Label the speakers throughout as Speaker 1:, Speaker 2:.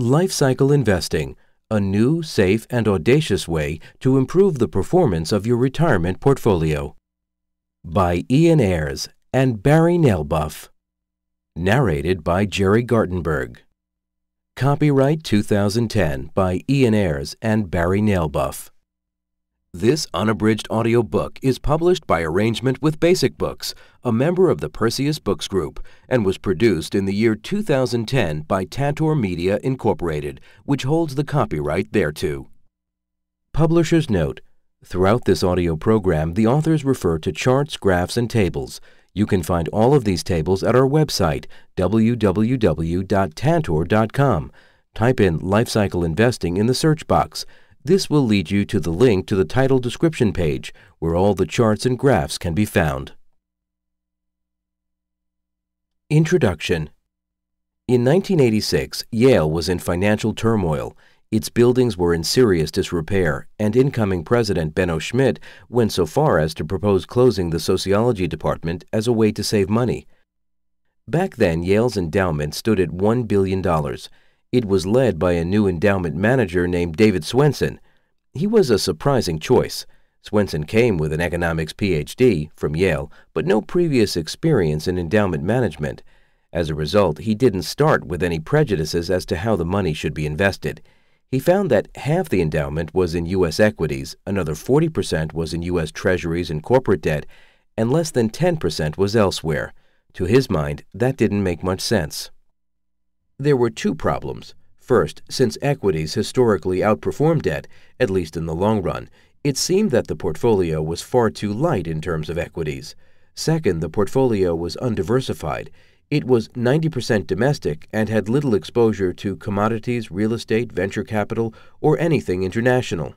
Speaker 1: Life Cycle Investing, a new, safe, and audacious way to improve the performance of your retirement portfolio. By Ian Ayres and Barry Nalebuff. Narrated by Gerry Gartenberg. Copyright 2010 by Ian Ayres and Barry Nalebuff. This unabridged audiobook is published by arrangement with Basic Books, a member of the Perseus Books Group, and was produced in the year 2010 by Tantor Media Incorporated, which holds the copyright thereto. Publisher's Note Throughout this audio program, the authors refer to charts, graphs, and tables. You can find all of these tables at our website, www.tantor.com. Type in Lifecycle Investing in the search box. This will lead you to the link to the title description page, where all the charts and graphs can be found. Introduction In 1986, Yale was in financial turmoil. Its buildings were in serious disrepair, and incoming President Benno Schmidt went so far as to propose closing the sociology department as a way to save money. Back then, Yale's endowment stood at $1 billion. It was led by a new endowment manager named David Swensen. He was a surprising choice. Swensen came with an economics PhD from Yale, but no previous experience in endowment management. As a result, he didn't start with any prejudices as to how the money should be invested. He found that half the endowment was in U.S. equities, another 40% was in U.S. treasuries and corporate debt, and less than 10% was elsewhere. To his mind, that didn't make much sense. There were two problems. First, since equities historically outperformed debt, at least in the long run, it seemed that the portfolio was far too light in terms of equities. Second, the portfolio was undiversified. It was 90% domestic and had little exposure to commodities, real estate, venture capital, or anything international.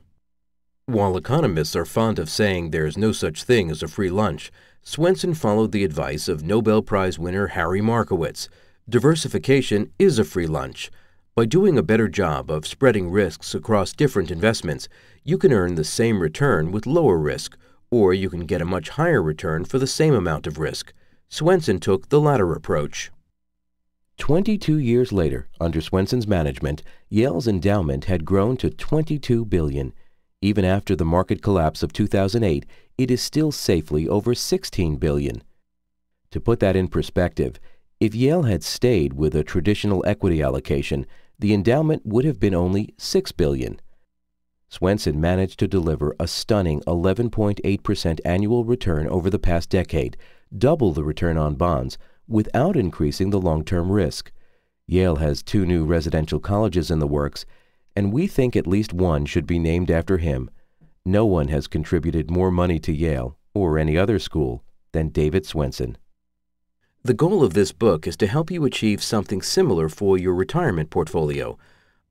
Speaker 1: While economists are fond of saying there's no such thing as a free lunch, Swensen followed the advice of Nobel Prize winner Harry Markowitz. Diversification is a free lunch. By doing a better job of spreading risks across different investments, you can earn the same return with lower risk, or you can get a much higher return for the same amount of risk. Swensen took the latter approach. 22 years later, under Swensen's management, Yale's endowment had grown to 22 billion. Even after the market collapse of 2008, it is still safely over 16 billion. To put that in perspective, if Yale had stayed with a traditional equity allocation, the endowment would have been only six billion. Swensen managed to deliver a stunning 11.8% annual return over the past decade, double the return on bonds, without increasing the long-term risk. Yale has two new residential colleges in the works, and we think at least one should be named after him. No one has contributed more money to Yale, or any other school, than David Swensen. The goal of this book is to help you achieve something similar for your retirement portfolio.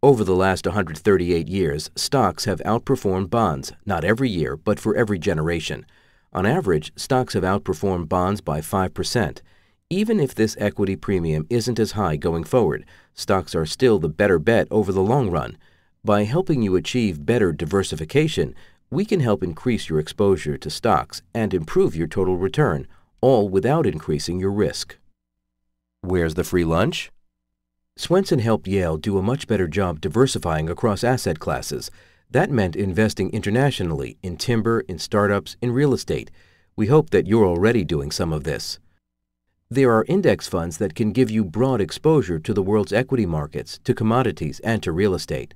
Speaker 1: Over the last 138 years, stocks have outperformed bonds, not every year, but for every generation. On average, stocks have outperformed bonds by 5%. Even if this equity premium isn't as high going forward, stocks are still the better bet over the long run. By helping you achieve better diversification, we can help increase your exposure to stocks and improve your total return all without increasing your risk. Where's the free lunch? Swensen helped Yale do a much better job diversifying across asset classes. That meant investing internationally in timber, in startups, in real estate. We hope that you're already doing some of this. There are index funds that can give you broad exposure to the world's equity markets, to commodities, and to real estate.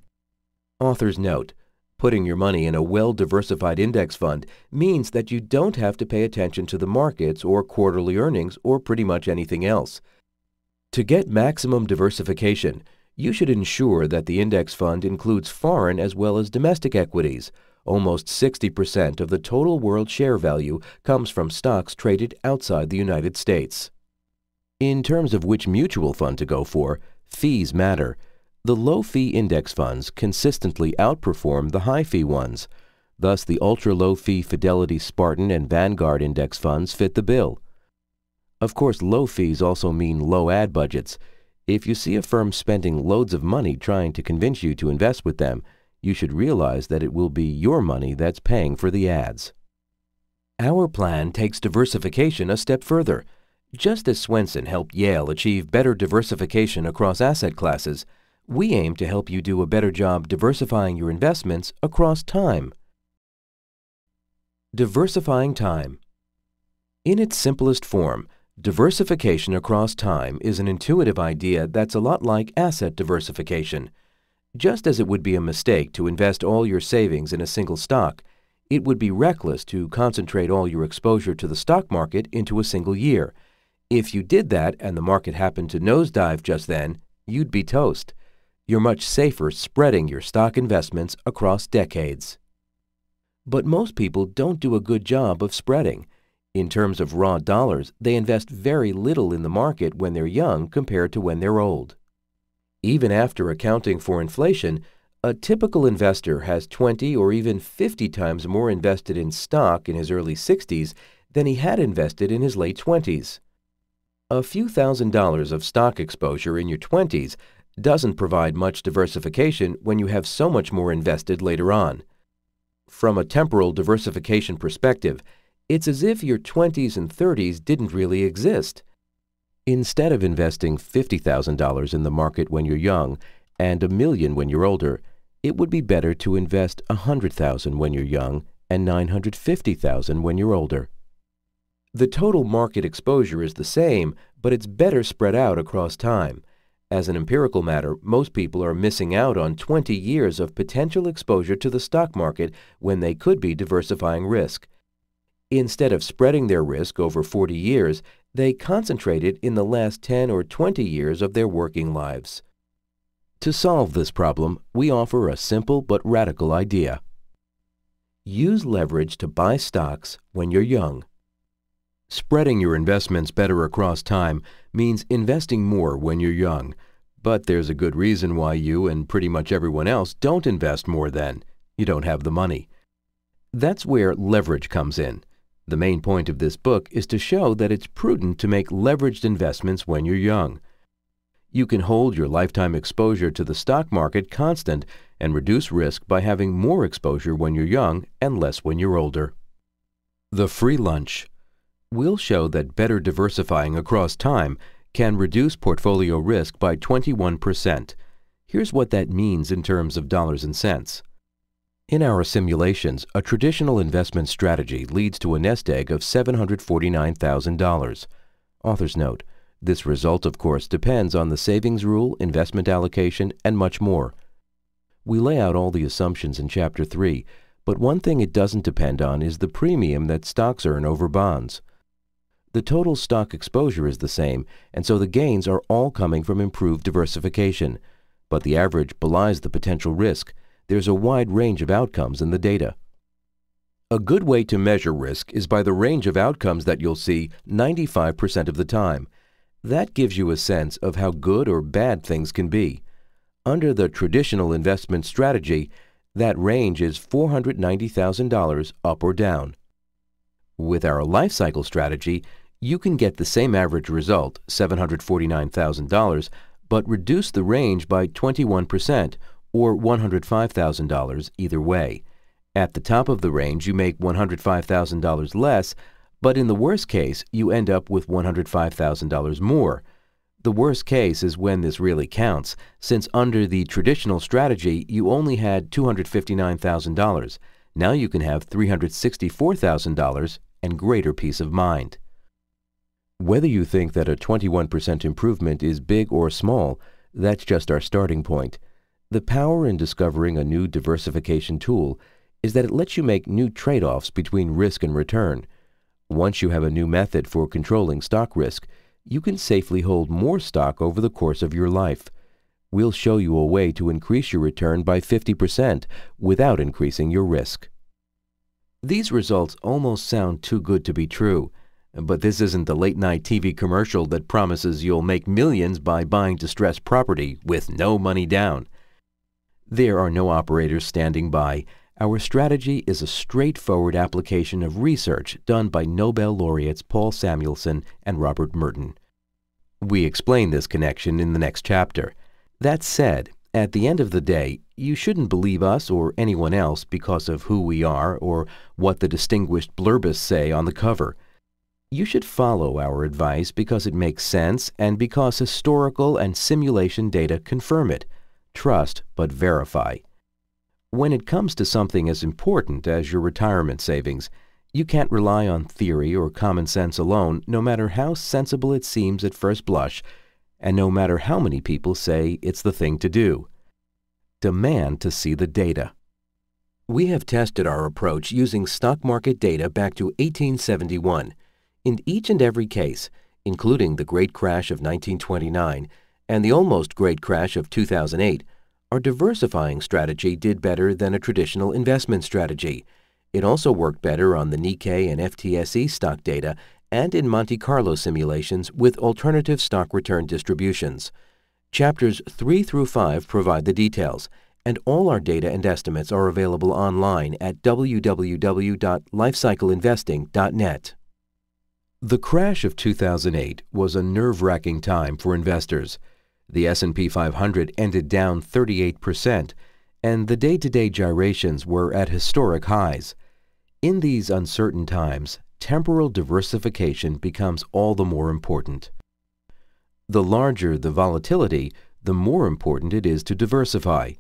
Speaker 1: Author's note Putting your money in a well-diversified index fund means that you don't have to pay attention to the markets or quarterly earnings or pretty much anything else. To get maximum diversification, you should ensure that the index fund includes foreign as well as domestic equities. Almost 60% of the total world share value comes from stocks traded outside the United States. In terms of which mutual fund to go for, fees matter. The low-fee index funds consistently outperform the high-fee ones. Thus, the ultra-low-fee Fidelity Spartan and Vanguard index funds fit the bill. Of course, low fees also mean low ad budgets. If you see a firm spending loads of money trying to convince you to invest with them, you should realize that it will be your money that's paying for the ads. Our plan takes diversification a step further. Just as Swensen helped Yale achieve better diversification across asset classes, we aim to help you do a better job diversifying your investments across time. Diversifying time. In its simplest form, diversification across time is an intuitive idea that's a lot like asset diversification. Just as it would be a mistake to invest all your savings in a single stock, it would be reckless to concentrate all your exposure to the stock market into a single year. If you did that and the market happened to nosedive just then, you'd be toast. You're much safer spreading your stock investments across decades. But most people don't do a good job of spreading. In terms of raw dollars, they invest very little in the market when they're young compared to when they're old. Even after accounting for inflation, a typical investor has 20 or even 50 times more invested in stock in his early 60s than he had invested in his late 20s. A few thousand dollars of stock exposure in your 20s doesn't provide much diversification when you have so much more invested later on. From a temporal diversification perspective, it's as if your 20s and 30s didn't really exist. Instead of investing $50,000 in the market when you're young and a million when you're older, it would be better to invest 100,000 when you're young and 950,000 when you're older. The total market exposure is the same, but it's better spread out across time. As an empirical matter, most people are missing out on 20 years of potential exposure to the stock market when they could be diversifying risk. Instead of spreading their risk over 40 years, they concentrate it in the last 10 or 20 years of their working lives. To solve this problem, we offer a simple but radical idea. Use leverage to buy stocks when you're young. Spreading your investments better across time means investing more when you're young. But there's a good reason why you and pretty much everyone else don't invest more then. You don't have the money. That's where leverage comes in. The main point of this book is to show that it's prudent to make leveraged investments when you're young. You can hold your lifetime exposure to the stock market constant and reduce risk by having more exposure when you're young and less when you're older. The Free Lunch We'll show that better diversifying across time can reduce portfolio risk by 21%. Here's what that means in terms of dollars and cents. In our simulations, a traditional investment strategy leads to a nest egg of $749,000. Author's note, this result, of course, depends on the savings rule, investment allocation, and much more. We lay out all the assumptions in Chapter 3, but one thing it doesn't depend on is the premium that stocks earn over bonds. The total stock exposure is the same, and so the gains are all coming from improved diversification. But the average belies the potential risk. There's a wide range of outcomes in the data. A good way to measure risk is by the range of outcomes that you'll see 95% of the time. That gives you a sense of how good or bad things can be. Under the traditional investment strategy, that range is $490,000 up or down. With our life cycle strategy, you can get the same average result, $749,000, but reduce the range by 21% or $105,000 either way. At the top of the range, you make $105,000 less, but in the worst case, you end up with $105,000 more. The worst case is when this really counts, since under the traditional strategy, you only had $259,000. Now you can have $364,000 and greater peace of mind. Whether you think that a 21% improvement is big or small, that's just our starting point. The power in discovering a new diversification tool is that it lets you make new trade-offs between risk and return. Once you have a new method for controlling stock risk, you can safely hold more stock over the course of your life. We'll show you a way to increase your return by 50% without increasing your risk. These results almost sound too good to be true. But this isn't the late night TV commercial that promises you'll make millions by buying distressed property with no money down. There are no operators standing by. Our strategy is a straightforward application of research done by Nobel laureates Paul Samuelson and Robert Merton. We explain this connection in the next chapter. That said, at the end of the day, you shouldn't believe us or anyone else because of who we are or what the distinguished blurbists say on the cover. You should follow our advice because it makes sense and because historical and simulation data confirm it. trust but verify. When it comes to something as important as your retirement savings, you can't rely on theory or common sense alone, no matter how sensible it seems at first blush, and no matter how many people say it's the thing to do. Demand to see the data. We have tested our approach using stock market data back to 1871. In each and every case, including the Great Crash of 1929 and the almost Great Crash of 2008, our diversifying strategy did better than a traditional investment strategy. It also worked better on the Nikkei and FTSE stock data and in Monte Carlo simulations with alternative stock return distributions. Chapters 3 through 5 provide the details, and all our data and estimates are available online at www.lifecycleinvesting.net. The crash of 2008 was a nerve-wracking time for investors. The S&P 500 ended down 38%, and the day-to-day gyrations were at historic highs. In these uncertain times, temporal diversification becomes all the more important. The larger the volatility, the more important it is to diversify.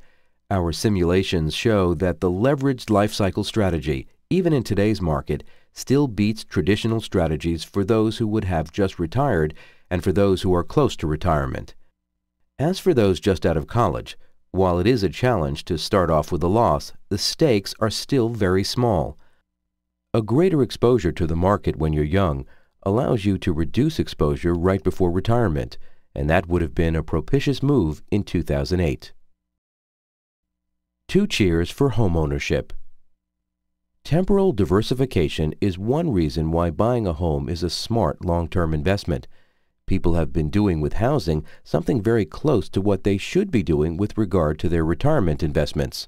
Speaker 1: Our simulations show that the leveraged life cycle strategy, even in today's market, still beats traditional strategies for those who would have just retired and for those who are close to retirement. As for those just out of college, while it is a challenge to start off with a loss, the stakes are still very small. A greater exposure to the market when you're young allows you to reduce exposure right before retirement, and that would have been a propitious move in 2008. Two cheers for homeownership. Temporal diversification is one reason why buying a home is a smart long-term investment. People have been doing with housing something very close to what they should be doing with regard to their retirement investments.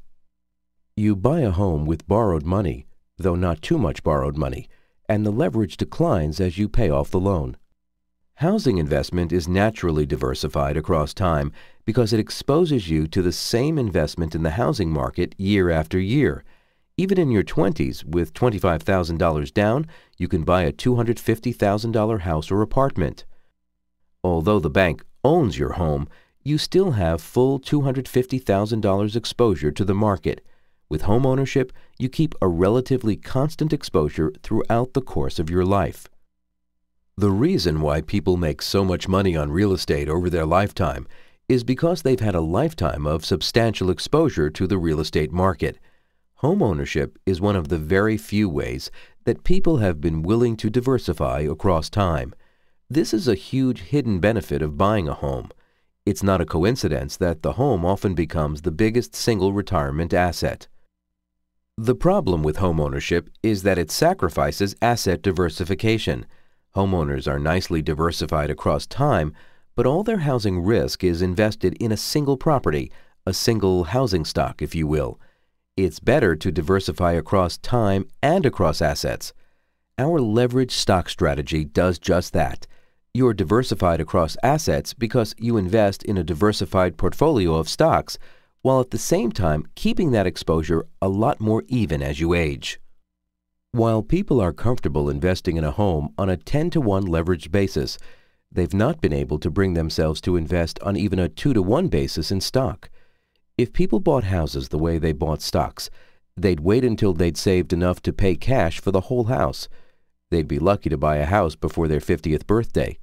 Speaker 1: You buy a home with borrowed money, though not too much borrowed money, and the leverage declines as you pay off the loan. Housing investment is naturally diversified across time because it exposes you to the same investment in the housing market year after year. Even in your 20s, with $25,000 down, you can buy a $250,000 house or apartment. Although the bank owns your home, you still have full $250,000 exposure to the market. With home ownership, you keep a relatively constant exposure throughout the course of your life. The reason why people make so much money on real estate over their lifetime is because they've had a lifetime of substantial exposure to the real estate market. Home ownership is one of the very few ways that people have been willing to diversify across time. This is a huge hidden benefit of buying a home. It's not a coincidence that the home often becomes the biggest single retirement asset. The problem with homeownership is that it sacrifices asset diversification. Homeowners are nicely diversified across time, but all their housing risk is invested in a single property, a single housing stock, if you will. It's better to diversify across time and across assets. Our leveraged stock strategy does just that. You're diversified across assets because you invest in a diversified portfolio of stocks, while at the same time keeping that exposure a lot more even as you age. While people are comfortable investing in a home on a 10 to 1 leveraged basis, they've not been able to bring themselves to invest on even a 2 to 1 basis in stock. If people bought houses the way they bought stocks, they'd wait until they'd saved enough to pay cash for the whole house. They'd be lucky to buy a house before their 50th birthday.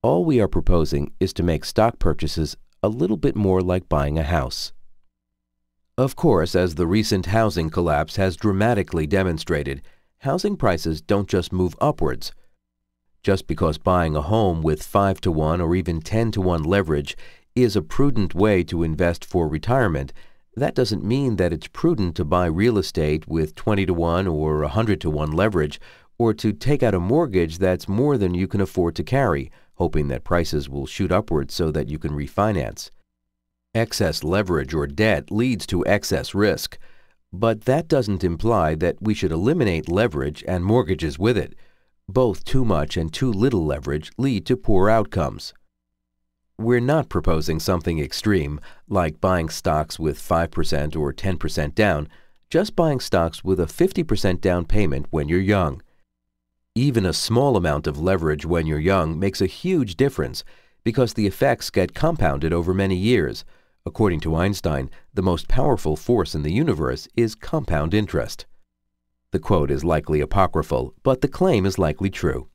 Speaker 1: All we are proposing is to make stock purchases a little bit more like buying a house. Of course, as the recent housing collapse has dramatically demonstrated, housing prices don't just move upwards. Just because buying a home with 5 to 1 or even 10 to 1 leverage is a prudent way to invest for retirement, that doesn't mean that it's prudent to buy real estate with 20 to 1 or 100 to 1 leverage or to take out a mortgage that's more than you can afford to carry hoping that prices will shoot upward so that you can refinance. Excess leverage or debt leads to excess risk, but that doesn't imply that we should eliminate leverage and mortgages with it. Both too much and too little leverage lead to poor outcomes. We're not proposing something extreme, like buying stocks with 5% or 10% down, just buying stocks with a 50% down payment when you're young. Even a small amount of leverage when you're young makes a huge difference because the effects get compounded over many years. According to Einstein, the most powerful force in the universe is compound interest. The quote is likely apocryphal, but the claim is likely true.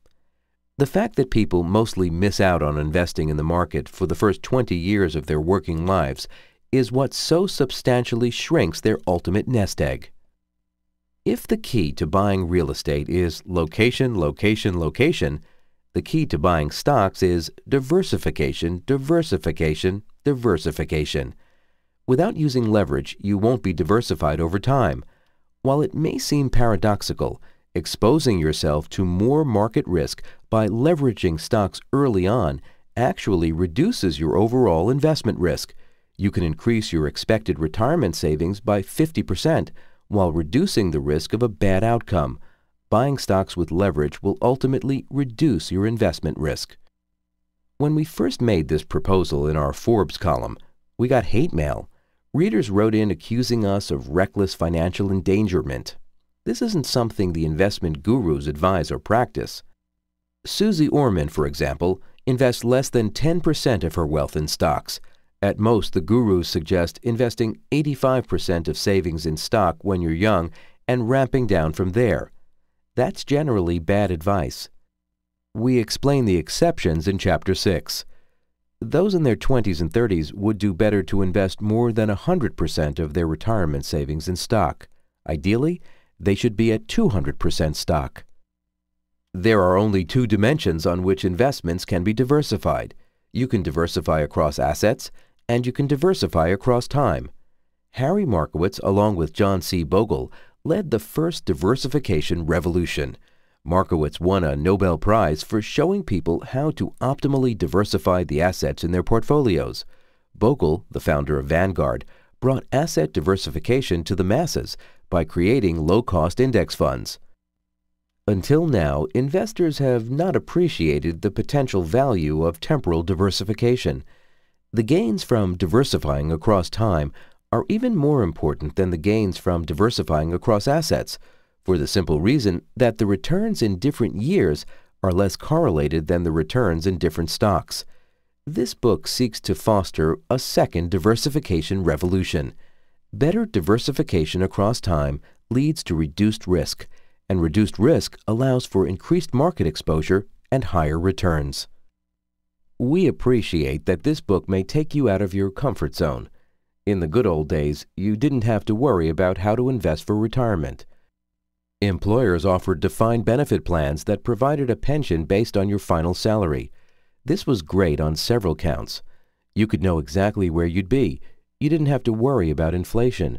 Speaker 1: The fact that people mostly miss out on investing in the market for the first 20 years of their working lives is what so substantially shrinks their ultimate nest egg. If the key to buying real estate is location, location, location, the key to buying stocks is diversification, diversification, diversification. Without using leverage, you won't be diversified over time. While it may seem paradoxical, exposing yourself to more market risk by leveraging stocks early on actually reduces your overall investment risk. You can increase your expected retirement savings by 50% while reducing the risk of a bad outcome buying stocks with leverage will ultimately reduce your investment risk. When we first made this proposal in our Forbes column, we got hate mail. Readers wrote in accusing us of reckless financial endangerment. This isn't something the investment gurus advise or practice. Susie Orman, for example, invests less than 10% of her wealth in stocks. At most, the gurus suggest investing 85% of savings in stock when you're young and ramping down from there. That's generally bad advice. We explain the exceptions in Chapter 6. Those in their 20s and 30s would do better to invest more than 100% of their retirement savings in stock. Ideally, they should be at 200% stock. There are only two dimensions on which investments can be diversified. You can diversify across assets, and you can diversify across time. Harry Markowitz, along with John C. Bogle, led the first diversification revolution. Markowitz won a Nobel Prize for showing people how to optimally diversify the assets in their portfolios. Bogle, the founder of Vanguard, brought asset diversification to the masses by creating low-cost index funds. Until now, investors have not appreciated the potential value of temporal diversification. The gains from diversifying across time are even more important than the gains from diversifying across assets, for the simple reason that the returns in different years are less correlated than the returns in different stocks. This book seeks to foster a second diversification revolution. Better diversification across time leads to reduced risk, and reduced risk allows for increased market exposure and higher returns. We appreciate that this book may take you out of your comfort zone in the good old days, you didn't have to worry about how to invest for retirement. Employers offered defined benefit plans that provided a pension based on your final salary. This was great on several counts. You could know exactly where you'd be. You didn't have to worry about inflation.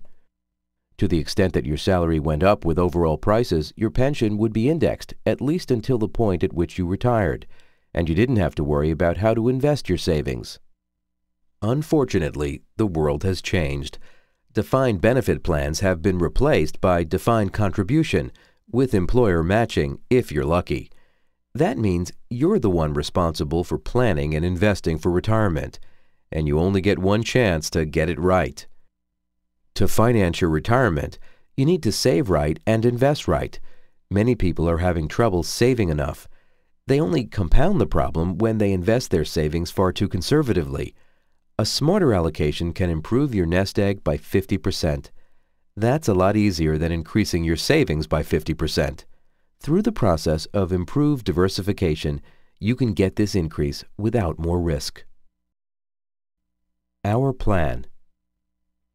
Speaker 1: To the extent that your salary went up with overall prices, your pension would be indexed, at least until the point at which you retired, and you didn't have to worry about how to invest your savings. Unfortunately, the world has changed. Defined benefit plans have been replaced by defined contribution with employer matching if you're lucky. That means you're the one responsible for planning and investing for retirement, and you only get one chance to get it right. To finance your retirement, you need to save right and invest right. Many people are having trouble saving enough. They only compound the problem when they invest their savings far too conservatively. A smarter allocation can improve your nest egg by 50%. That's a lot easier than increasing your savings by 50%. Through the process of improved diversification, you can get this increase without more risk. Our Plan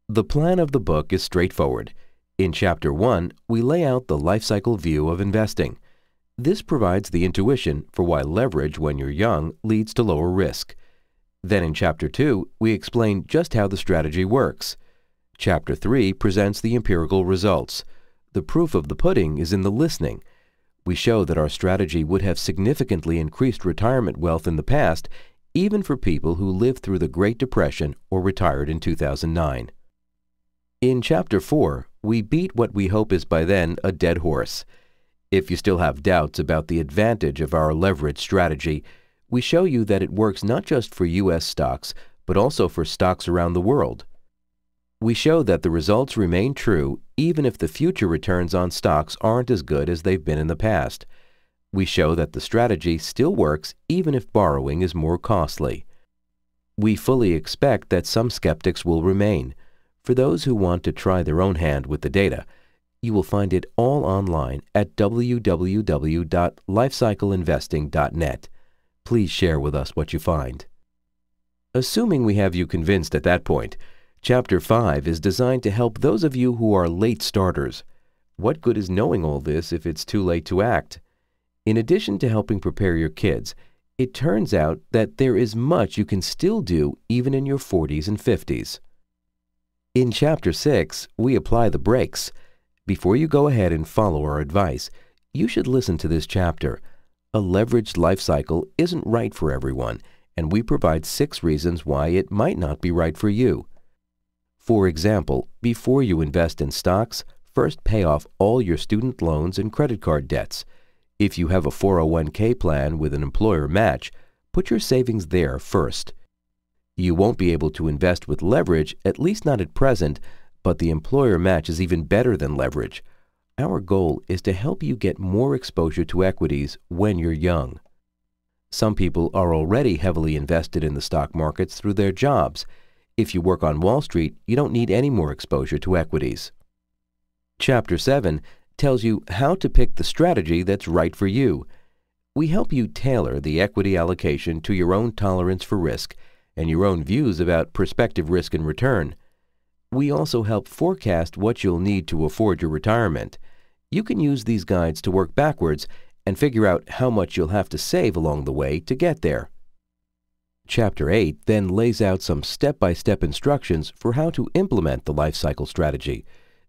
Speaker 1: The plan of the book is straightforward. In Chapter 1, we lay out the life cycle view of investing. This provides the intuition for why leverage when you're young leads to lower risk. Then in Chapter 2, we explain just how the strategy works. Chapter 3 presents the empirical results. The proof of the pudding is in the listening. We show that our strategy would have significantly increased retirement wealth in the past, even for people who lived through the Great Depression or retired in 2009. In Chapter 4, we beat what we hope is by then a dead horse. If you still have doubts about the advantage of our leverage strategy, we show you that it works not just for U.S. stocks, but also for stocks around the world. We show that the results remain true even if the future returns on stocks aren't as good as they've been in the past. We show that the strategy still works even if borrowing is more costly. We fully expect that some skeptics will remain. For those who want to try their own hand with the data, you will find it all online at www.lifecycleinvesting.net. Please share with us what you find. Assuming we have you convinced at that point, Chapter 5 is designed to help those of you who are late starters. What good is knowing all this if it's too late to act? In addition to helping prepare your kids, it turns out that there is much you can still do even in your 40s and 50s. In Chapter 6, we apply the brakes. Before you go ahead and follow our advice, you should listen to this chapter. A leveraged life cycle isn't right for everyone, and we provide six reasons why it might not be right for you. For example, before you invest in stocks, first pay off all your student loans and credit card debts. If you have a 401k plan with an employer match, put your savings there first. You won't be able to invest with leverage, at least not at present, but the employer match is even better than leverage. Our goal is to help you get more exposure to equities when you're young. Some people are already heavily invested in the stock markets through their jobs. If you work on Wall Street, you don't need any more exposure to equities. Chapter 7 tells you how to pick the strategy that's right for you. We help you tailor the equity allocation to your own tolerance for risk and your own views about prospective risk and return. We also help forecast what you'll need to afford your retirement. You can use these guides to work backwards and figure out how much you'll have to save along the way to get there. Chapter 8 then lays out some step-by-step instructions for how to implement the life cycle strategy.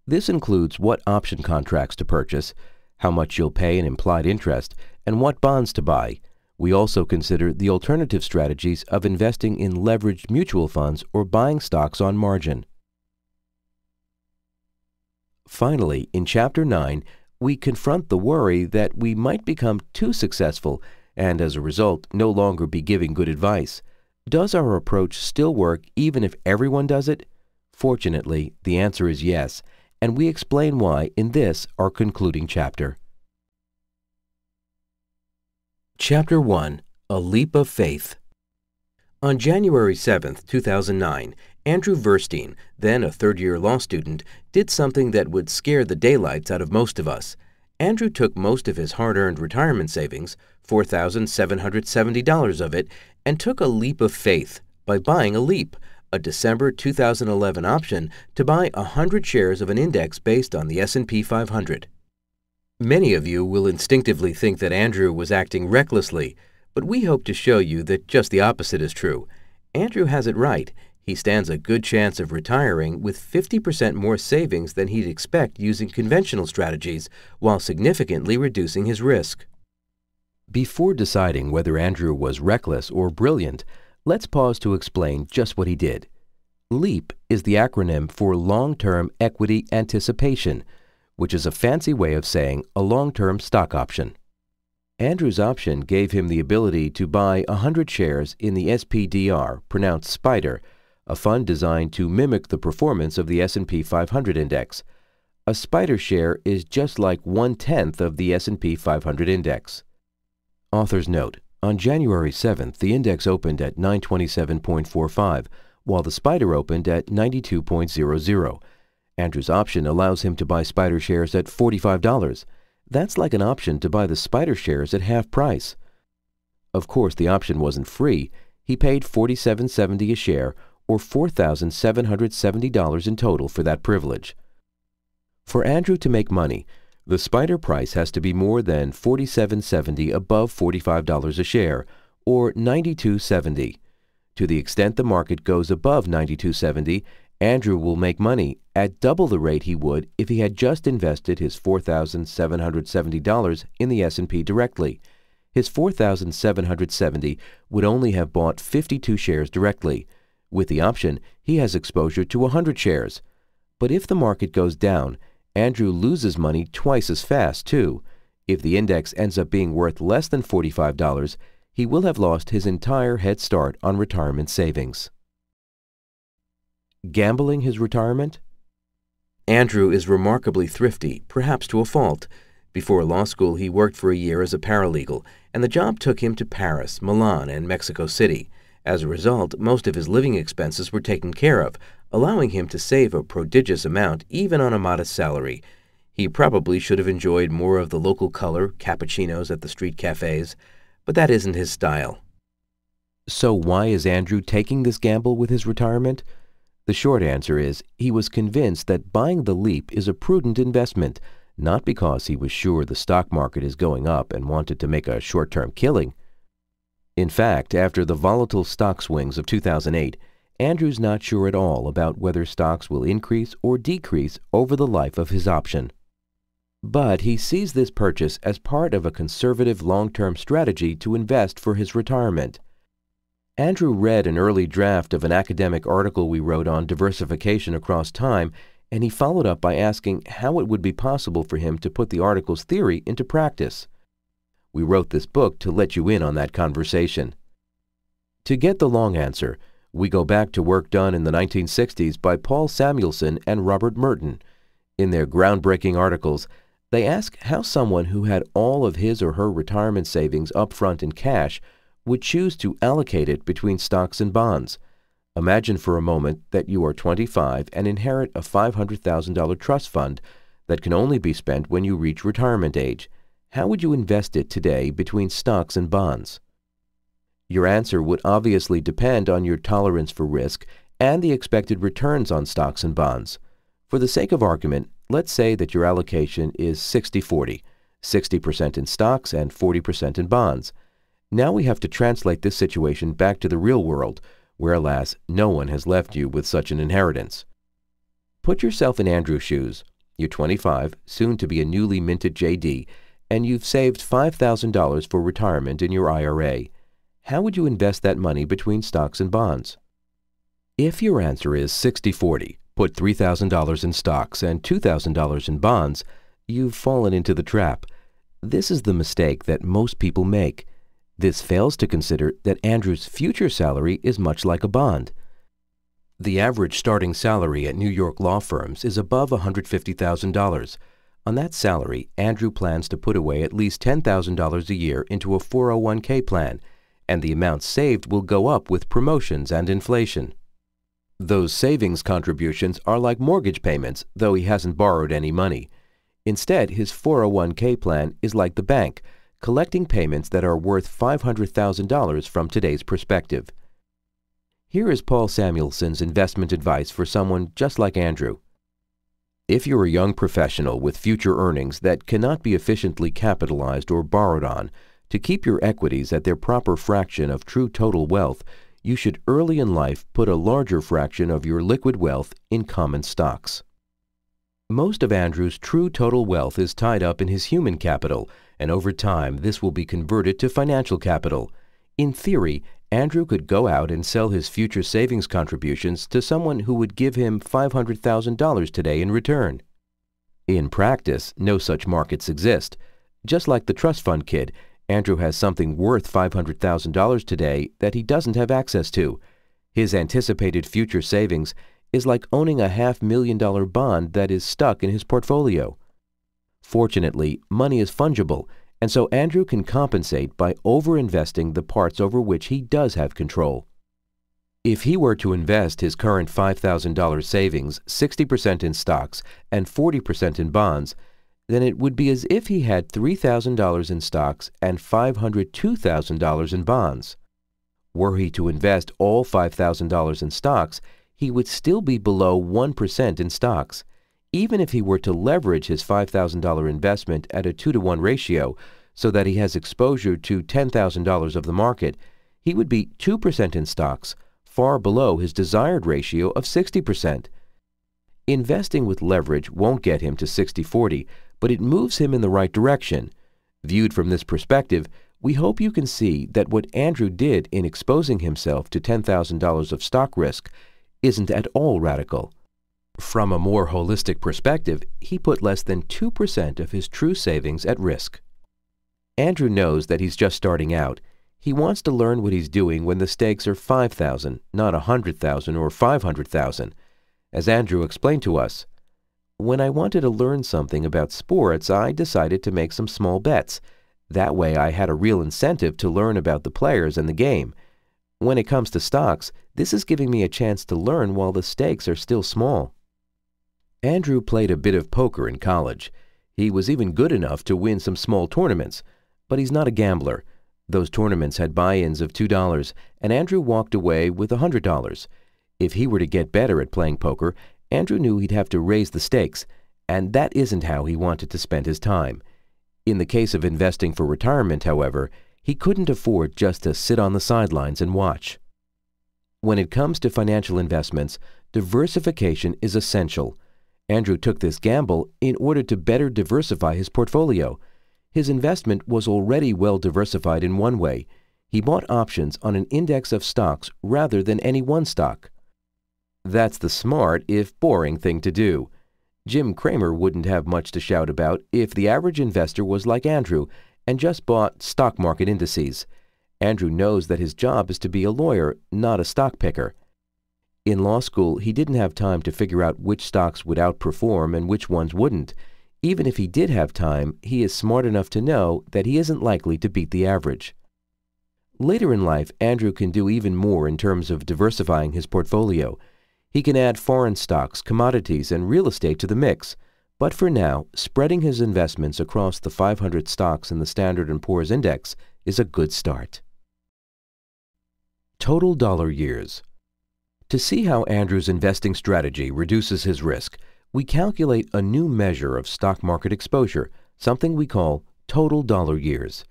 Speaker 1: This includes what option contracts to purchase, how much you'll pay in implied interest, and what bonds to buy. We also consider the alternative strategies of investing in leveraged mutual funds or buying stocks on margin. Finally, in Chapter 9, we confront the worry that we might become too successful and, as a result, no longer be giving good advice. Does our approach still work even if everyone does it? Fortunately, the answer is yes, and we explain why in this, our concluding chapter. Chapter 1 A Leap of Faith On January 7, 2009, Andrew Verstein, then a third-year law student, did something that would scare the daylights out of most of us. Andrew took most of his hard-earned retirement savings, $4,770 of it, and took a leap of faith by buying a leap, a December 2011 option to buy 100 shares of an index based on the S&P 500. Many of you will instinctively think that Andrew was acting recklessly, but we hope to show you that just the opposite is true. Andrew has it right. He stands a good chance of retiring with 50% more savings than he'd expect using conventional strategies while significantly reducing his risk. Before deciding whether Andrew was reckless or brilliant, Let's pause to explain just what he did. LEAP is the acronym for Long-Term Equity Anticipation, which is a fancy way of saying a long-term stock option. Andrew's option gave him the ability to buy 100 shares in the SPDR, pronounced SPIDER, a fund designed to mimic the performance of the S&P 500 index. A SPIDER share is just like one-tenth of the S&P 500 index. Author's note, on January 7th, the index opened at 927.45, while the SPDR opened at 92.00. Andrew's option allows him to buy SPDR shares at $45. That's like an option to buy the SPDR shares at half price. Of course, the option wasn't free. He paid $47.70 a share, or $4,770 in total for that privilege. For Andrew to make money, the spider price has to be more than $47.70 above $45 a share, or $92.70. To the extent the market goes above $92.70, Andrew will make money at double the rate he would if he had just invested his $4,770 in the S&P directly. His 4,770 would only have bought 52 shares directly. With the option, he has exposure to 100 shares. But if the market goes down, Andrew loses money twice as fast, too. If the index ends up being worth less than $45, he will have lost his entire head start on retirement savings. Gambling his retirement? Andrew is remarkably thrifty, perhaps to a fault. Before law school, he worked for a year as a paralegal, and the job took him to Paris, Milan, and Mexico City. As a result, most of his living expenses were taken care of, allowing him to save a prodigious amount even on a modest salary. He probably should have enjoyed more of the local color, cappuccinos at the street cafes, but that isn't his style. So why is Andrew taking this gamble with his retirement? The short answer is he was convinced that buying the leap is a prudent investment, not because he was sure the stock market is going up and wanted to make a short-term killing. In fact, after the volatile stock swings of 2008, Andrew's not sure at all about whether stocks will increase or decrease over the life of his option. But he sees this purchase as part of a conservative long-term strategy to invest for his retirement. Andrew read an early draft of an academic article we wrote on diversification across time, and he followed up by asking how it would be possible for him to put the article's theory into practice. We wrote this book to let you in on that conversation. To get the long answer, we go back to work done in the 1960s by Paul Samuelson and Robert Merton. In their groundbreaking articles, they ask how someone who had all of his or her retirement savings up front in cash would choose to allocate it between stocks and bonds. Imagine for a moment that you are 25 and inherit a $500,000 trust fund that can only be spent when you reach retirement age. How would you invest it today between stocks and bonds? Your answer would obviously depend on your tolerance for risk and the expected returns on stocks and bonds. For the sake of argument, let's say that your allocation is 60-40, 60% in stocks and 40% in bonds. Now we have to translate this situation back to the real world, where alas, no one has left you with such an inheritance. Put yourself in Andrew's shoes. You're 25, soon to be a newly minted JD, and you've saved $5,000 for retirement in your IRA. How would you invest that money between stocks and bonds? If your answer is 60-40, put $3,000 in stocks and $2,000 in bonds, you've fallen into the trap. This is the mistake that most people make. This fails to consider that Andrew's future salary is much like a bond. The average starting salary at New York law firms is above $150,000. On that salary, Andrew plans to put away at least $10,000 a year into a 401k plan, and the amount saved will go up with promotions and inflation. Those savings contributions are like mortgage payments, though he hasn't borrowed any money. Instead, his 401k plan is like the bank, collecting payments that are worth $500,000 from today's perspective. Here is Paul Samuelson's investment advice for someone just like Andrew. If you're a young professional with future earnings that cannot be efficiently capitalized or borrowed on, to keep your equities at their proper fraction of true total wealth, you should early in life put a larger fraction of your liquid wealth in common stocks. Most of Andrew's true total wealth is tied up in his human capital, and over time this will be converted to financial capital. In theory, Andrew could go out and sell his future savings contributions to someone who would give him $500,000 today in return. In practice, no such markets exist. Just like the trust fund kid, Andrew has something worth $500,000 today that he doesn't have access to. His anticipated future savings is like owning a half million dollar bond that is stuck in his portfolio. Fortunately, money is fungible, and so Andrew can compensate by overinvesting the parts over which he does have control. If he were to invest his current $5,000 savings 60% in stocks and 40% in bonds, then it would be as if he had $3,000 in stocks and $502,000 in bonds. Were he to invest all $5,000 in stocks, he would still be below 1% in stocks even if he were to leverage his $5,000 investment at a 2 to 1 ratio so that he has exposure to $10,000 of the market, he would be 2% in stocks, far below his desired ratio of 60%. Investing with leverage won't get him to 60-40, but it moves him in the right direction. Viewed from this perspective, we hope you can see that what Andrew did in exposing himself to $10,000 of stock risk isn't at all radical. From a more holistic perspective, he put less than 2% of his true savings at risk. Andrew knows that he's just starting out. He wants to learn what he's doing when the stakes are 5,000, not 100,000 or 500,000. As Andrew explained to us, when I wanted to learn something about sports, I decided to make some small bets. That way I had a real incentive to learn about the players and the game. When it comes to stocks, this is giving me a chance to learn while the stakes are still small. Andrew played a bit of poker in college. He was even good enough to win some small tournaments, but he's not a gambler. Those tournaments had buy-ins of $2, and Andrew walked away with a $100. If he were to get better at playing poker, Andrew knew he'd have to raise the stakes, and that isn't how he wanted to spend his time. In the case of investing for retirement, however, he couldn't afford just to sit on the sidelines and watch. When it comes to financial investments, diversification is essential. Andrew took this gamble in order to better diversify his portfolio. His investment was already well diversified in one way. He bought options on an index of stocks rather than any one stock. That's the smart, if boring, thing to do. Jim Cramer wouldn't have much to shout about if the average investor was like Andrew and just bought stock market indices. Andrew knows that his job is to be a lawyer, not a stock picker. In law school, he didn't have time to figure out which stocks would outperform and which ones wouldn't. Even if he did have time, he is smart enough to know that he isn't likely to beat the average. Later in life, Andrew can do even more in terms of diversifying his portfolio. He can add foreign stocks, commodities, and real estate to the mix. But for now, spreading his investments across the 500 stocks in the Standard & Poor's Index is a good start. Total Dollar Years To see how Andrew's investing strategy reduces his risk, we calculate a new measure of stock market exposure, something we call total dollar years.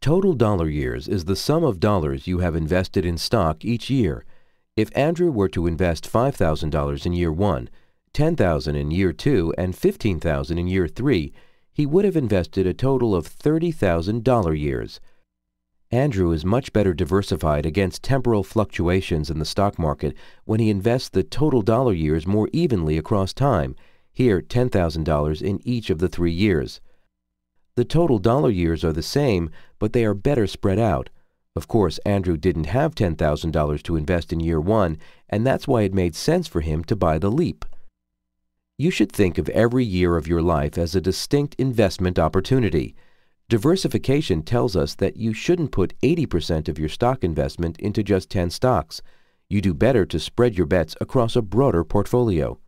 Speaker 1: Total dollar years is the sum of dollars you have invested in stock each year if Andrew were to invest $5,000 in year one, $10,000 in year two, and $15,000 in year three, he would have invested a total of $30,000 years. Andrew is much better diversified against temporal fluctuations in the stock market when he invests the total dollar years more evenly across time, here $10,000 in each of the three years. The total dollar years are the same, but they are better spread out, of course, Andrew didn't have $10,000 to invest in year one, and that's why it made sense for him to buy the leap. You should think of every year of your life as a distinct investment opportunity. Diversification tells us that you shouldn't put 80% of your stock investment into just 10 stocks. You do better to spread your bets across a broader portfolio.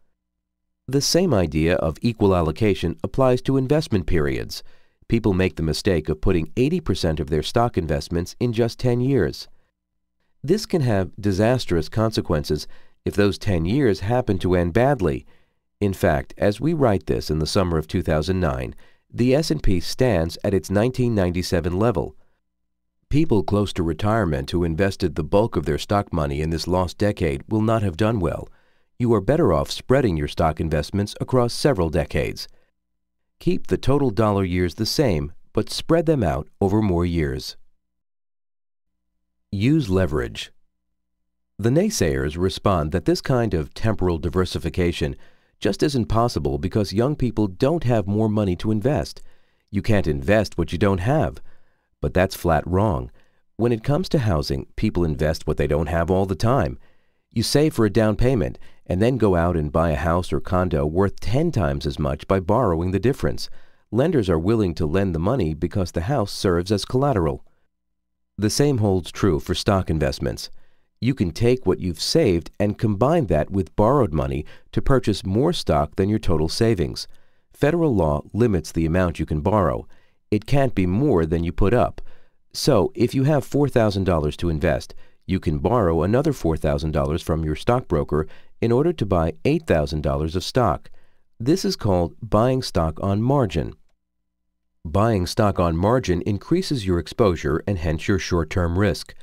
Speaker 1: The same idea of equal allocation applies to investment periods. People make the mistake of putting 80% of their stock investments in just 10 years. This can have disastrous consequences if those 10 years happen to end badly. In fact, as we write this in the summer of 2009, the S&P stands at its 1997 level. People close to retirement who invested the bulk of their stock money in this lost decade will not have done well. You are better off spreading your stock investments across several decades. Keep the total dollar years the same, but spread them out over more years. Use leverage. The naysayers respond that this kind of temporal diversification just isn't possible because young people don't have more money to invest. You can't invest what you don't have. But that's flat wrong. When it comes to housing, people invest what they don't have all the time. You save for a down payment and then go out and buy a house or condo worth 10 times as much by borrowing the difference. Lenders are willing to lend the money because the house serves as collateral. The same holds true for stock investments. You can take what you've saved and combine that with borrowed money to purchase more stock than your total savings. Federal law limits the amount you can borrow. It can't be more than you put up. So, if you have $4,000 to invest, you can borrow another $4,000 from your stockbroker in order to buy $8,000 of stock. This is called buying stock on margin. Buying stock on margin increases your exposure and hence your short-term risk.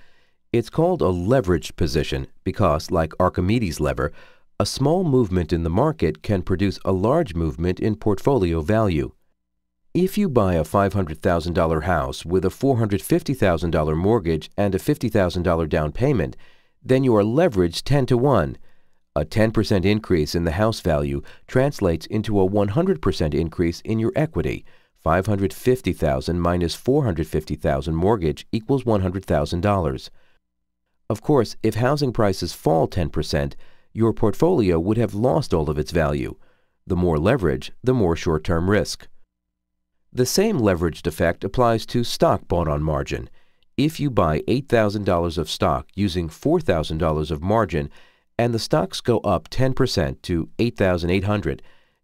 Speaker 1: It's called a leveraged position because, like Archimedes' lever, a small movement in the market can produce a large movement in portfolio value. If you buy a $500,000 house with a $450,000 mortgage and a $50,000 down payment, then you are leveraged 10 to 1. A 10% increase in the house value translates into a 100% increase in your equity. 550,000 minus 450,000 mortgage equals $100,000. Of course, if housing prices fall 10%, your portfolio would have lost all of its value. The more leverage, the more short-term risk. The same leveraged effect applies to stock bought on margin. If you buy $8,000 of stock using $4,000 of margin and the stocks go up 10% to 8,800,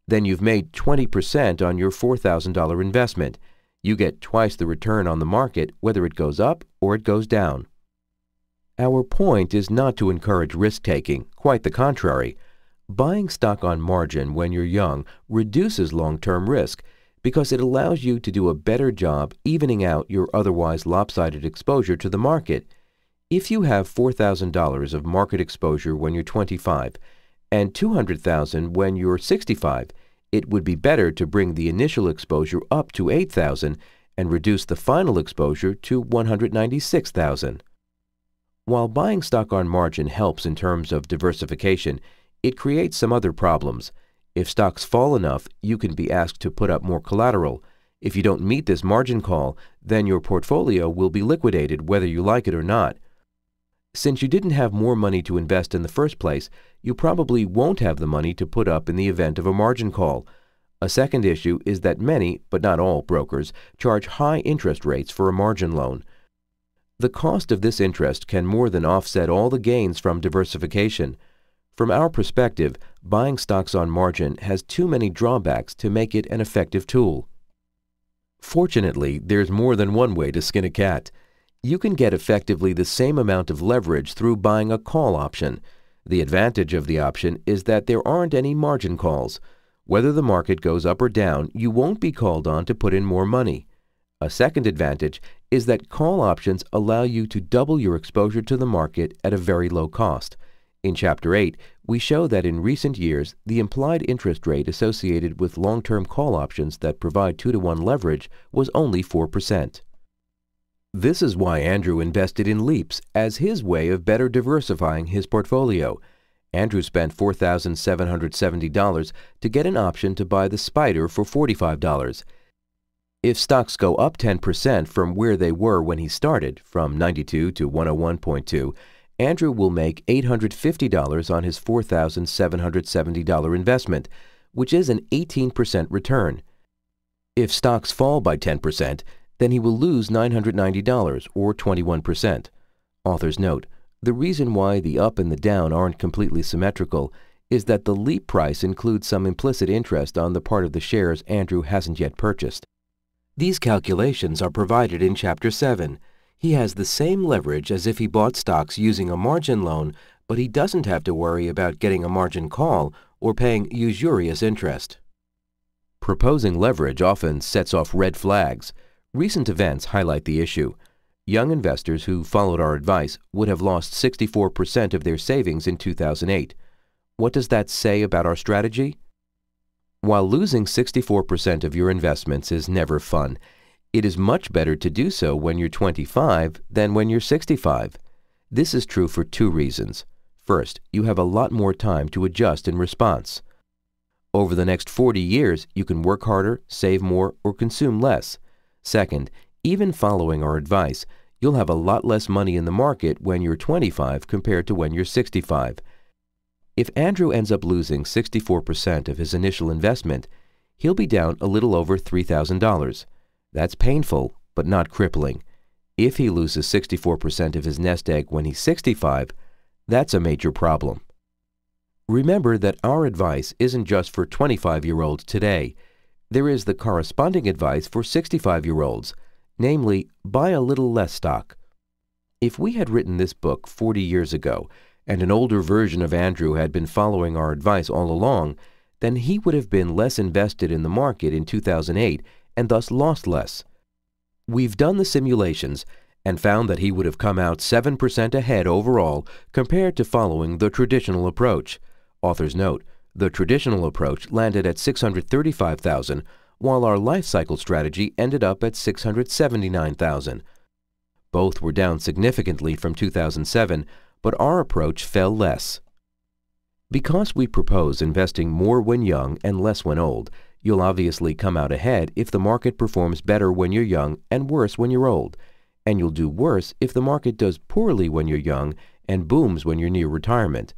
Speaker 1: then you've made 20% on your $4,000 investment. You get twice the return on the market whether it goes up or it goes down. Our point is not to encourage risk-taking, quite the contrary. Buying stock on margin when you're young reduces long-term risk because it allows you to do a better job evening out your otherwise lopsided exposure to the market. If you have $4,000 of market exposure when you're 25 and 200,000 when you're 65, it would be better to bring the initial exposure up to 8,000 and reduce the final exposure to 196,000. While buying stock on margin helps in terms of diversification, it creates some other problems. If stocks fall enough, you can be asked to put up more collateral. If you don't meet this margin call, then your portfolio will be liquidated whether you like it or not. Since you didn't have more money to invest in the first place, you probably won't have the money to put up in the event of a margin call. A second issue is that many, but not all, brokers charge high interest rates for a margin loan. The cost of this interest can more than offset all the gains from diversification. From our perspective, buying stocks on margin has too many drawbacks to make it an effective tool. Fortunately, there's more than one way to skin a cat. You can get effectively the same amount of leverage through buying a call option. The advantage of the option is that there aren't any margin calls. Whether the market goes up or down, you won't be called on to put in more money. A second advantage is that call options allow you to double your exposure to the market at a very low cost. In Chapter 8, we show that in recent years, the implied interest rate associated with long-term call options that provide 2 to 1 leverage was only 4%. This is why Andrew invested in Leaps as his way of better diversifying his portfolio. Andrew spent $4,770 to get an option to buy the Spider for $45. If stocks go up 10% from where they were when he started, from 92 to 101.2, Andrew will make $850 on his $4,770 investment, which is an 18% return. If stocks fall by 10%, then he will lose $990 or 21%. Author's note, the reason why the up and the down aren't completely symmetrical is that the leap price includes some implicit interest on the part of the shares Andrew hasn't yet purchased. These calculations are provided in Chapter 7. He has the same leverage as if he bought stocks using a margin loan, but he doesn't have to worry about getting a margin call or paying usurious interest. Proposing leverage often sets off red flags. Recent events highlight the issue. Young investors who followed our advice would have lost 64% of their savings in 2008. What does that say about our strategy? While losing 64% of your investments is never fun, it is much better to do so when you're 25 than when you're 65. This is true for two reasons. First, you have a lot more time to adjust in response. Over the next 40 years, you can work harder, save more, or consume less. Second, even following our advice, you'll have a lot less money in the market when you're 25 compared to when you're 65. If Andrew ends up losing 64% of his initial investment, he'll be down a little over $3,000. That's painful, but not crippling. If he loses 64% of his nest egg when he's 65, that's a major problem. Remember that our advice isn't just for 25-year-olds today. There is the corresponding advice for 65-year-olds, namely, buy a little less stock. If we had written this book 40 years ago, and an older version of Andrew had been following our advice all along, then he would have been less invested in the market in 2008 and thus lost less. We've done the simulations and found that he would have come out 7% ahead overall compared to following the traditional approach. Author's note, the traditional approach landed at 635,000 while our life cycle strategy ended up at 679,000. Both were down significantly from 2007, but our approach fell less. Because we propose investing more when young and less when old, you'll obviously come out ahead if the market performs better when you're young and worse when you're old, and you'll do worse if the market does poorly when you're young and booms when you're near retirement.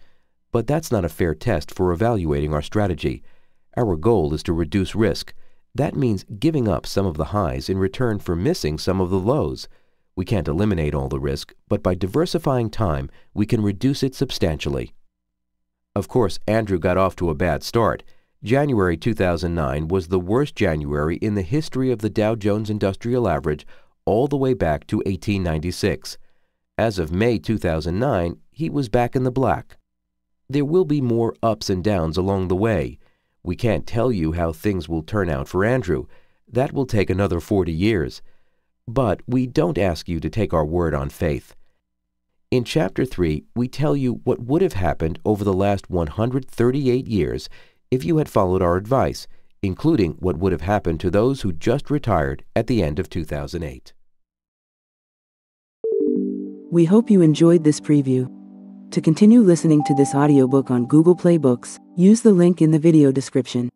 Speaker 1: But that's not a fair test for evaluating our strategy. Our goal is to reduce risk. That means giving up some of the highs in return for missing some of the lows. We can't eliminate all the risk, but by diversifying time, we can reduce it substantially. Of course, Andrew got off to a bad start. January 2009 was the worst January in the history of the Dow Jones Industrial Average all the way back to 1896. As of May 2009, he was back in the black. There will be more ups and downs along the way. We can't tell you how things will turn out for Andrew. That will take another 40 years. But we don't ask you to take our word on faith. In Chapter 3, we tell you what would have happened over the last 138 years if you had followed our advice, including what would have happened to those who just retired at the end of 2008.
Speaker 2: We hope you enjoyed this preview. To continue listening to this audiobook on Google Play Books, use the link in the video description.